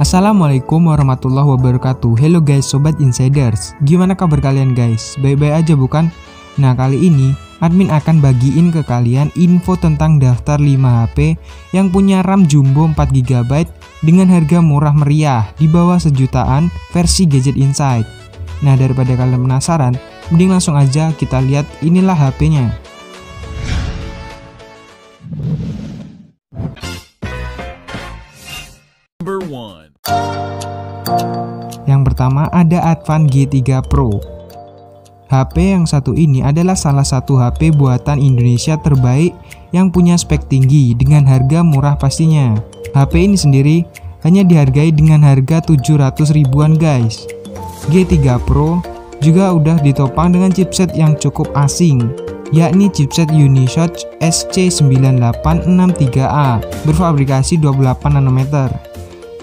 Assalamualaikum warahmatullahi wabarakatuh Hello guys sobat insiders Gimana kabar kalian guys? Baik-baik aja bukan? Nah kali ini admin akan bagiin ke kalian info tentang daftar 5 HP yang punya RAM jumbo 4GB dengan harga murah meriah di bawah sejutaan versi Gadget Insight. Nah daripada kalian penasaran, mending langsung aja kita lihat inilah HP-nya. Advan G3 Pro. HP yang satu ini adalah salah satu HP buatan Indonesia terbaik yang punya spek tinggi dengan harga murah pastinya. HP ini sendiri hanya dihargai dengan harga 700 ribuan guys. G3 Pro juga udah ditopang dengan chipset yang cukup asing, yakni chipset Unisoc SC9863A berfabrikasi 28 nanometer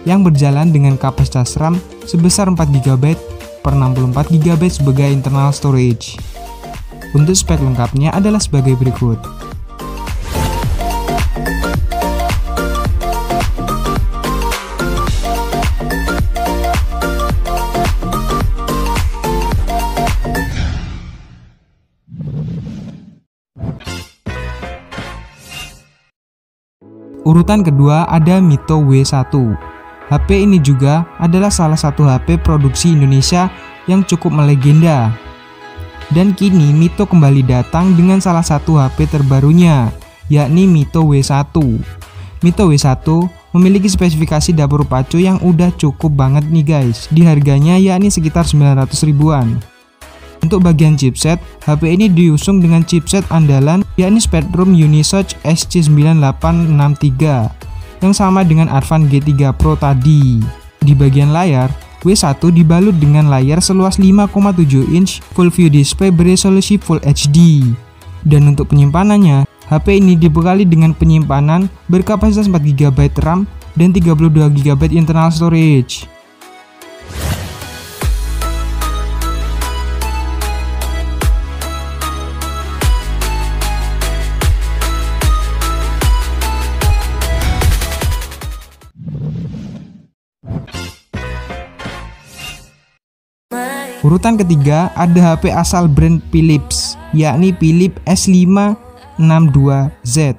yang berjalan dengan kapasitas RAM sebesar 4GB per 64GB sebagai internal storage. Untuk spek lengkapnya adalah sebagai berikut. Urutan kedua ada Mito W1 HP ini juga adalah salah satu HP produksi Indonesia yang cukup melegenda. Dan kini Mito kembali datang dengan salah satu HP terbarunya, yakni Mito W1. Mito W1 memiliki spesifikasi dapur pacu yang udah cukup banget nih guys, di harganya yakni sekitar 900 ribuan. Untuk bagian chipset, HP ini diusung dengan chipset andalan yakni Spectrum Unisoc SC9863 yang sama dengan Advan G3 Pro tadi. Di bagian layar, W1 dibalut dengan layar seluas 5,7 inch full view display beresolusi Full HD. Dan untuk penyimpanannya, HP ini dibekali dengan penyimpanan berkapasitas 4GB RAM dan 32GB internal storage. Urutan ketiga ada HP asal brand Philips, yakni Philips S562Z.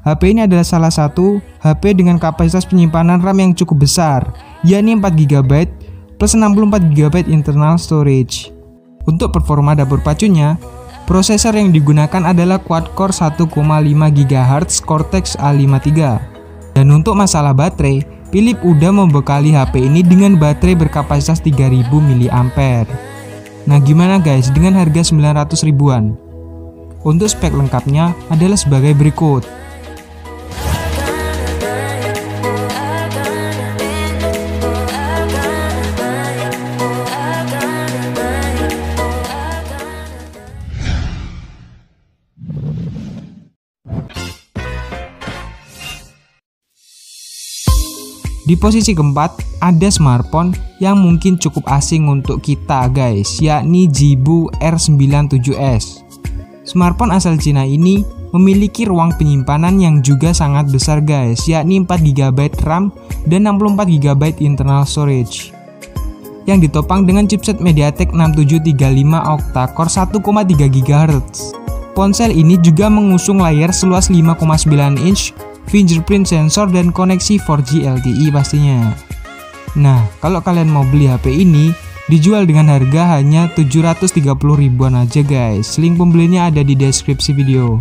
HP ini adalah salah satu HP dengan kapasitas penyimpanan RAM yang cukup besar, yakni 4GB plus 64GB internal storage. Untuk performa dapur pacunya, prosesor yang digunakan adalah quad-core 1,5 GHz Cortex A53. Dan untuk masalah baterai, Philip udah membekali HP ini dengan baterai berkapasitas 3000 mAh. Nah gimana guys dengan harga 900 ribuan? Untuk spek lengkapnya adalah sebagai berikut. Di posisi keempat ada smartphone yang mungkin cukup asing untuk kita guys, yakni Jibu R97s. Smartphone asal Cina ini memiliki ruang penyimpanan yang juga sangat besar guys, yakni 4GB RAM dan 64GB internal storage. Yang ditopang dengan chipset MediaTek 6735 octa-core 1,3 GHz. Ponsel ini juga mengusung layar seluas 5,9 inch fingerprint sensor dan koneksi 4G LTE pastinya. Nah, kalau kalian mau beli HP ini, dijual dengan harga hanya 730 ribuan aja guys. Link pembelinya ada di deskripsi video.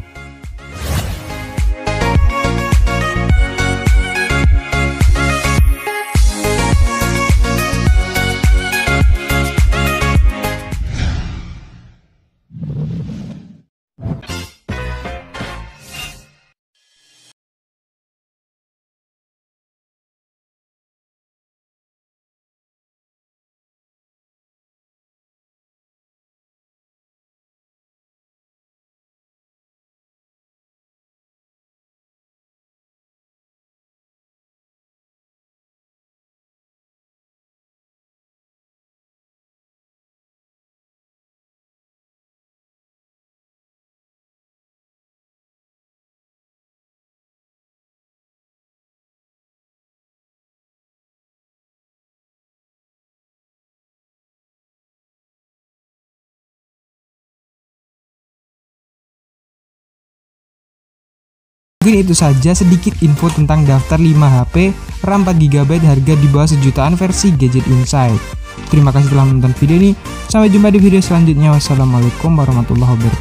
Mungkin itu saja sedikit info tentang daftar 5 HP RAM 4GB harga di bawah sejutaan versi Gadget Insight. Terima kasih telah menonton video ini. Sampai jumpa di video selanjutnya. Wassalamualaikum warahmatullahi wabarakatuh.